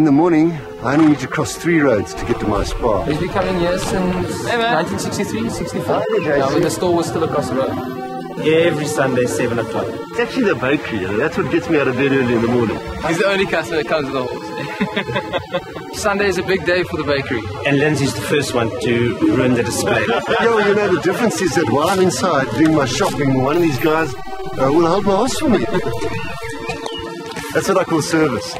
In the morning, I only need to cross three roads to get to my Spar. He's been coming here since 1963, 65. Yeah, when the store was still across the road. Every Sunday, 7 o'clock. It's actually the bakery. You that's what gets me out of bed early in the morning. He's the only customer that comes with a horse. Sunday is a big day for the bakery. And Lindsay's the first one to ruin the display. Yo, you know, the difference is that while I'm inside doing my shopping, one of these guys uh, will hold my horse for me. That's what I call service.